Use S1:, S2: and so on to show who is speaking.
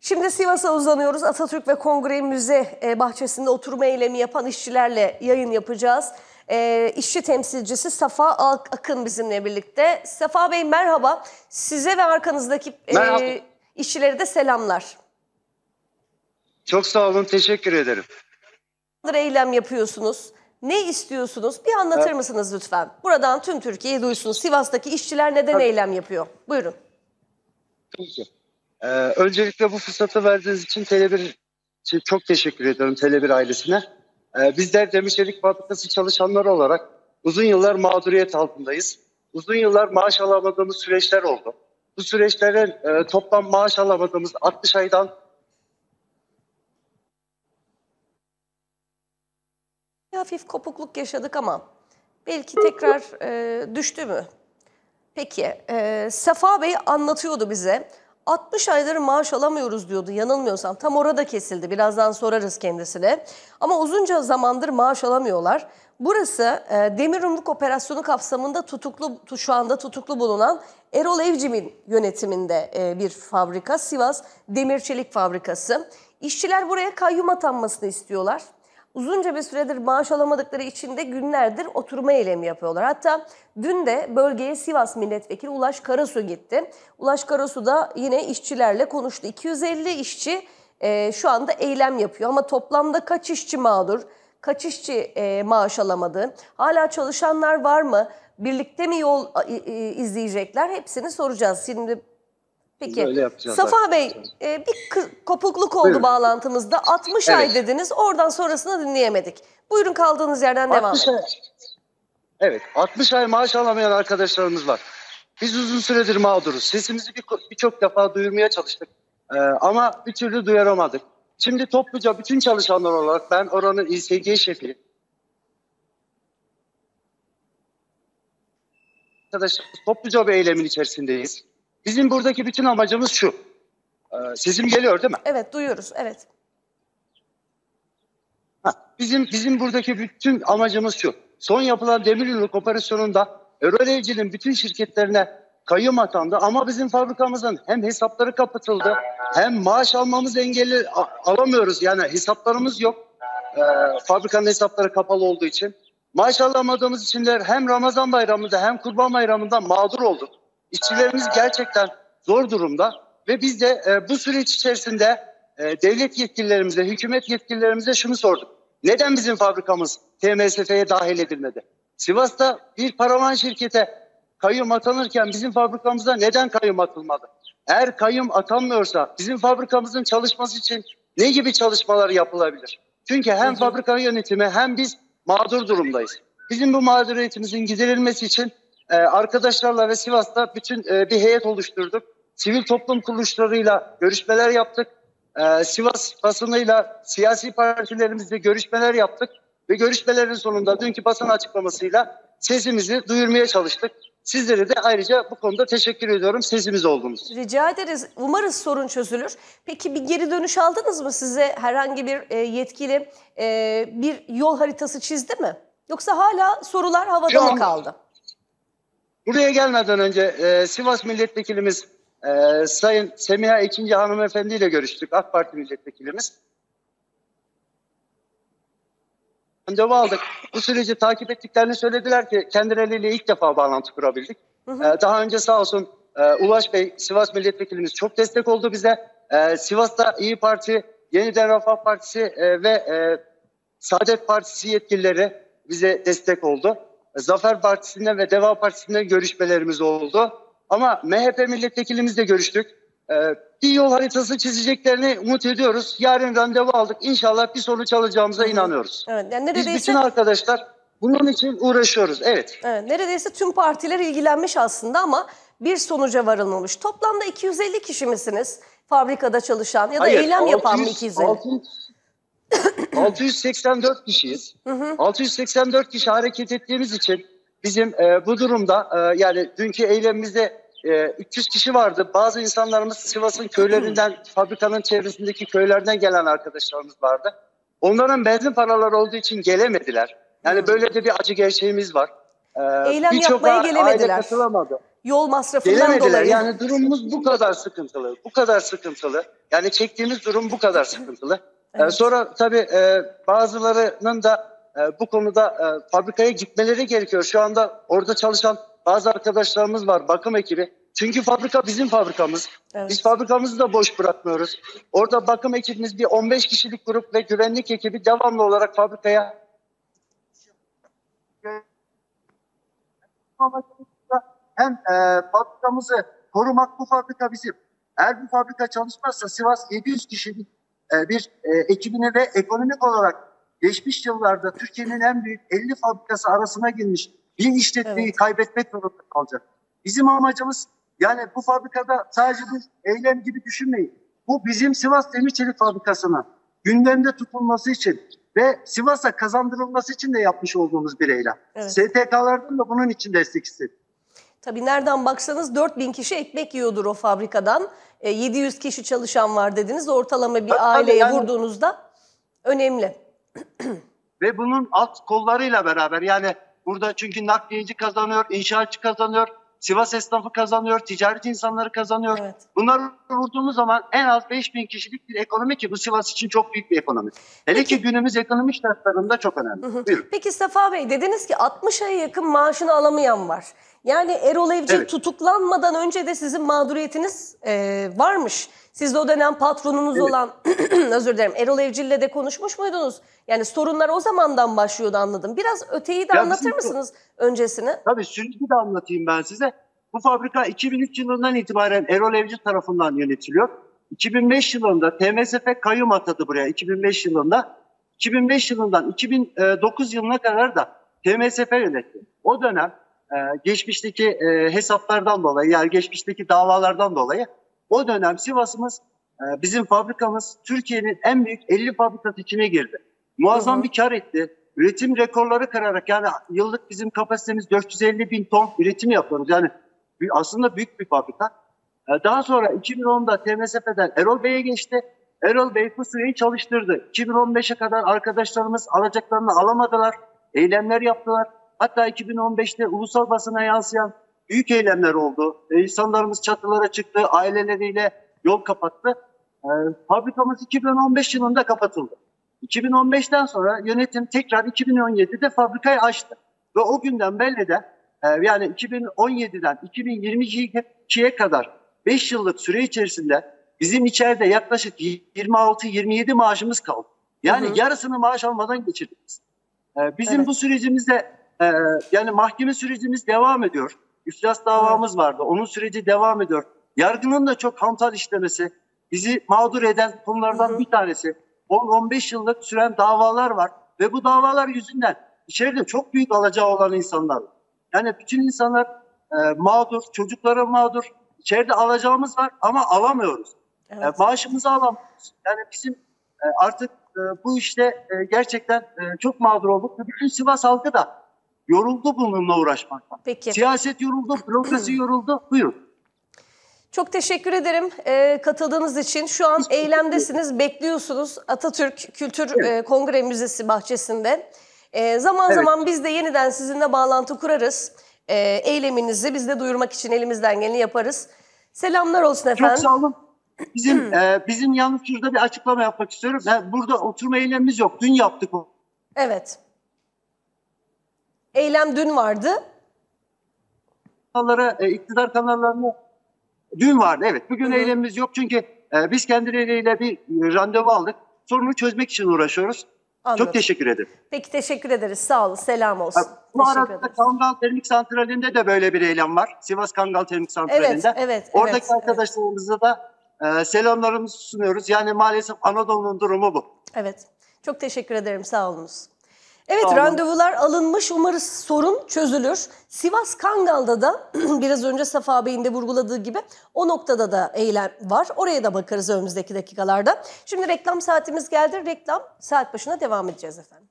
S1: Şimdi Sivas'a uzanıyoruz. Atatürk ve Kongre Müze e, bahçesinde oturma eylemi yapan işçilerle yayın yapacağız. E, işçi temsilcisi Safa Ak- Akın bizimle birlikte. Safa Bey merhaba. Size ve arkanızdaki e,
S2: Merhaba.
S1: işçilere de selamlar.
S2: Çok sağ olun, teşekkür ederim.
S1: Eylem yapıyorsunuz? Ne istiyorsunuz? Bir anlatır
S2: Evet.
S1: mısınız lütfen? Buradan tüm Türkiye duysun. Sivas'taki işçiler neden eylem yapıyor? Buyurun.
S2: Ee, öncelikle bu fırsatı verdiğiniz için Tele1 için çok teşekkür ediyorum Tele1 ailesine. Ee, bizler Demir Çelik Fabrikası çalışanları olarak uzun yıllar mağduriyet altındayız. Uzun yıllar maaş alamadığımız süreçler oldu. Bu süreçlerin e, toplam maaş alamadığımız 60 aydan
S1: hafif kopukluk yaşadık ama belki tekrar e, düştü mü? Peki, e, Safa Bey anlatıyordu bize. 60 aydır maaş alamıyoruz diyordu yanılmıyorsam. Tam orada kesildi. Birazdan sorarız kendisine. Ama uzunca zamandır maaş alamıyorlar. Burası e, Demir Yumruk Operasyonu kapsamında tutuklu tu- şu anda tutuklu bulunan Erol Evcim'in yönetiminde e, bir fabrika. Sivas Demir Çelik Fabrikası. İşçiler buraya kayyum atanmasını istiyorlar. Uzunca bir süredir maaş alamadıkları için de günlerdir oturma eylemi yapıyorlar. Hatta dün de bölgeye Sivas Milletvekili Ulaş Karasu gitti. Ulaş Karasu da yine işçilerle konuştu. 250 işçi e, şu anda eylem yapıyor ama toplamda kaç işçi mağdur, kaç işçi e, maaş alamadı, hala çalışanlar var mı, birlikte mi yol e, e, izleyecekler hepsini soracağız. Şimdi Peki.
S2: Öyle yapacağız
S1: Safa
S2: zaten.
S1: Bey, e, bir kopukluk oldu
S2: Buyurun.
S1: bağlantımızda. 60 ay
S2: Evet.
S1: dediniz. Oradan sonrasını dinleyemedik. Buyurun kaldığınız yerden devam
S2: 60
S1: edin.
S2: ay, evet, 60 ay maaş alamayan arkadaşlarımız var. Biz uzun süredir mağduruz. Sesimizi bir- birçok defa duyurmaya çalıştık. Ee, ama bir türlü duyuramadık. Şimdi topluca bütün çalışanlar olarak ben oranın İSG şefi. Arkadaşlar topluca bir eylemin içerisindeyiz. Bizim buradaki bütün amacımız şu. Ee, sesim geliyor değil mi?
S1: Evet duyuyoruz. Evet.
S2: Ha, bizim bizim buradaki bütün amacımız şu. Son yapılan demir yumruk operasyonunda Erol Evcil'in bütün şirketlerine kayyum atandı ama bizim fabrikamızın hem hesapları kapatıldı hem maaş almamız engelli alamıyoruz. Yani hesaplarımız yok. Ee, fabrikanın hesapları kapalı olduğu için. Maaş alamadığımız için de hem Ramazan bayramında hem Kurban bayramında mağdur olduk. İşçilerimiz gerçekten zor durumda ve biz de e, bu süreç içerisinde e, devlet yetkililerimize, hükümet yetkililerimize şunu sorduk. Neden bizim fabrikamız TMSF'ye dahil edilmedi? Sivas'ta bir paravan şirkete kayyum atanırken bizim fabrikamıza neden kayyum atılmadı? Eğer kayyum atanmıyorsa bizim fabrikamızın çalışması için ne gibi çalışmalar yapılabilir? Çünkü hem fabrika yönetimi hem biz mağdur durumdayız. Bizim bu mağduriyetimizin giderilmesi için e, arkadaşlarla ve Sivas'ta bütün e, bir heyet oluşturduk. Sivil toplum kuruluşlarıyla görüşmeler yaptık. E, Sivas basınıyla siyasi partilerimizle görüşmeler yaptık. Ve görüşmelerin sonunda dünkü basın açıklamasıyla sesimizi duyurmaya çalıştık. Sizlere de ayrıca bu konuda teşekkür ediyorum. Sesimiz oldunuz.
S1: Rica ederiz. Umarız sorun çözülür. Peki bir geri dönüş aldınız mı size herhangi bir e, yetkili e, bir yol haritası çizdi mi? Yoksa hala sorular havada
S2: Şu
S1: mı
S2: an-
S1: kaldı?
S2: Buraya gelmeden önce e, Sivas milletvekilimiz e, Sayın Semiha Ekinci hanımefendi ile görüştük. AK Parti milletvekilimiz. Randevu aldık. Bu süreci takip ettiklerini söylediler ki kendileriyle ilk defa bağlantı kurabildik. E, daha önce sağ olsun e, Ulaş Bey, Sivas milletvekilimiz çok destek oldu bize. E, Sivas'ta İyi Parti, Yeniden Refah Partisi e, ve e, Saadet Partisi yetkilileri bize destek oldu. Zafer Partisi'nden ve Deva Partisi'nden görüşmelerimiz oldu. Ama MHP milletvekilimizle görüştük. Ee, bir yol haritası çizeceklerini umut ediyoruz. Yarın randevu aldık. İnşallah bir sonuç alacağımıza inanıyoruz.
S1: Evet. Yani
S2: Biz
S1: neredeyse
S2: bütün arkadaşlar bunun için uğraşıyoruz. Evet.
S1: Evet, neredeyse tüm partiler ilgilenmiş aslında ama bir sonuca varılmamış. Toplamda 250 kişi misiniz fabrikada çalışan ya da
S2: Hayır,
S1: eylem yapan mı
S2: 600
S1: 250?
S2: 600 684 kişiyiz. 684 kişi hareket ettiğimiz için bizim e, bu durumda e, yani dünkü eylemimizde e, 300 kişi vardı. Bazı insanlarımız Sivas'ın köylerinden, fabrikanın çevresindeki köylerden gelen arkadaşlarımız vardı. Onların benzin paraları olduğu için gelemediler. Yani böyle de bir acı gerçeğimiz var. E,
S1: Eylem yapmaya gelemediler.
S2: Aile katılamadı.
S1: Yol masrafından
S2: Gelemediler.
S1: dolayı.
S2: Yani durumumuz bu kadar sıkıntılı. Bu kadar sıkıntılı. Yani çektiğimiz durum bu kadar sıkıntılı. Ee,
S1: Evet.
S2: sonra tabii e, bazılarının da e, bu konuda e, fabrikaya gitmeleri gerekiyor. Şu anda orada çalışan bazı arkadaşlarımız var, bakım ekibi. Çünkü fabrika bizim fabrikamız.
S1: Evet.
S2: Biz fabrikamızı da boş bırakmıyoruz. Orada bakım ekibimiz bir 15 kişilik grup ve güvenlik ekibi devamlı olarak fabrikaya hem e, fabrikamızı korumak bu fabrika bizim. Eğer bu fabrika çalışmazsa Sivas 700 kişilik e, bir e, ekibine ve ekonomik olarak geçmiş yıllarda Türkiye'nin en büyük 50 fabrikası arasına girmiş bir işletmeyi
S1: Evet.
S2: kaybetmek zorunda kalacak. Bizim amacımız yani bu fabrikada sadece bir eylem gibi düşünmeyin. Bu bizim Sivas Demir Çelik Fabrikası'na gündemde tutulması için ve Sivas'a kazandırılması için de yapmış olduğumuz bir eylem.
S1: Evet.
S2: STK'lardan da bunun için destek istedik.
S1: Tabii nereden baksanız 4000 kişi ekmek yiyordur o fabrikadan. E, 700 kişi çalışan var dediniz. Ortalama bir
S2: Tabii,
S1: aileye
S2: yani-
S1: vurduğunuzda önemli.
S2: Ve bunun alt kollarıyla beraber yani burada çünkü nakliyeci kazanıyor, inşaatçı kazanıyor, Sivas esnafı kazanıyor, ticaret insanları kazanıyor.
S1: Evet.
S2: Bunları vurduğumuz zaman en az 5000 kişilik bir ekonomi ki bu Sivas için çok büyük bir ekonomi. Hele ki günümüz ekonomik şartlarında çok önemli. Buyurun.
S1: Peki Sefa Bey dediniz ki 60 aya yakın maaşını alamayan var. Yani Erol Evcil
S2: Evet.
S1: tutuklanmadan önce de sizin mağduriyetiniz e, varmış. Siz de o dönem patronunuz
S2: Evet.
S1: olan, özür dilerim, Erol Evcil'le de konuşmuş muydunuz? Yani sorunlar o zamandan başlıyordu anladım. Biraz öteyi de
S2: Ya
S1: anlatır
S2: bizim-
S1: mısınız öncesini?
S2: Tabii süreci de anlatayım ben size. Bu fabrika 2003 yılından itibaren Erol Evcil tarafından yönetiliyor. 2005 yılında TMSF kayyum atadı buraya 2005 yılında. 2005 yılından 2009 yılına kadar da TMSF yönetti. O dönem e, geçmişteki e, hesaplardan dolayı yani geçmişteki davalardan dolayı o dönem Sivas'ımız e, bizim fabrikamız Türkiye'nin en büyük 50 fabrikası içine girdi. Muazzam
S1: Hı hı.
S2: bir kar etti. Üretim rekorları kırarak yani yıllık bizim kapasitemiz 450 bin ton üretim yapıyoruz. Yani aslında büyük bir fabrika. Ee, Daha sonra 2010'da TMSF'den Erol Bey'e geçti. Erol Bey süreyi çalıştırdı. 2015'e kadar arkadaşlarımız alacaklarını alamadılar. Eylemler yaptılar. Hatta 2015'te ulusal basına yansıyan büyük eylemler oldu. Ee, İnsanlarımız çatılara çıktı, aileleriyle yol kapattı. Ee, Fabrikamız 2015 yılında kapatıldı. 2015'ten sonra yönetim tekrar 2017'de fabrikayı açtı. Ve o günden belli de e, yani 2017'den 2022'ye kadar 5 yıllık süre içerisinde bizim içeride yaklaşık 26-27 maaşımız kaldı. Yani
S1: Hı hı.
S2: yarısını maaş almadan geçirdik biz. E, Bizim
S1: Evet.
S2: bu sürecimizde e, yani mahkeme sürecimiz devam ediyor. İflas davamız vardı. Onun süreci devam ediyor. Yargının da çok hantal işlemesi bizi mağdur eden konulardan
S1: Hı hı.
S2: bir tanesi. 10-15 yıllık süren davalar var ve bu davalar yüzünden içeride çok büyük alacağı olan insanlar var. Yani bütün insanlar e, mağdur, çocukları mağdur. İçeride alacağımız var ama alamıyoruz.
S1: Evet.
S2: E, maaşımızı alamıyoruz. Yani bizim e, artık e, bu işte e, gerçekten e, çok mağdur olduk. Bütün Sivas halkı da yoruldu bununla uğraşmaktan.
S1: Peki.
S2: Siyaset yoruldu, bürokrasi yoruldu. Buyurun.
S1: Çok teşekkür ederim e, katıldığınız için. Şu an eylemdesiniz, bekliyorsunuz Atatürk Kültür e, Kongre Müzesi bahçesinde. E, zaman
S2: Evet.
S1: zaman biz de yeniden sizinle bağlantı kurarız. E, eyleminizi biz de duyurmak için elimizden geleni yaparız. Selamlar olsun efendim.
S2: Çok sağ olun. Bizim e, bizim yalnız şurada bir açıklama yapmak istiyorum. Yani burada oturma eylemimiz yok. Dün yaptık o.
S1: Evet. Eylem dün vardı.
S2: kanallara, e, iktidar kanallarına dün vardı. Evet bugün
S1: Hı hı.
S2: eylemimiz yok çünkü e, biz kendileriyle bir e, randevu aldık. Sorunu çözmek için uğraşıyoruz.
S1: Anladım.
S2: Çok teşekkür ederim.
S1: Peki teşekkür ederiz. Sağ olun. Selam olsun.
S2: Bu
S1: teşekkür
S2: arada
S1: ederiz.
S2: Kangal Termik Santrali'nde de böyle bir eylem var. Sivas Kangal Termik Santrali'nde.
S1: Evet, evet,
S2: Oradaki
S1: evet, evet.
S2: arkadaşlarımıza da e, selamlarımızı sunuyoruz. Yani maalesef Anadolu'nun durumu bu.
S1: Evet. Çok teşekkür ederim. Sağ olunuz. Evet
S2: olun.
S1: randevular alınmış. Umarız sorun çözülür. Sivas Kangal'da da biraz önce Safa Bey'in de vurguladığı gibi o noktada da eylem var. Oraya da bakarız önümüzdeki dakikalarda. Şimdi reklam saatimiz geldi. Reklam saat başına devam edeceğiz efendim.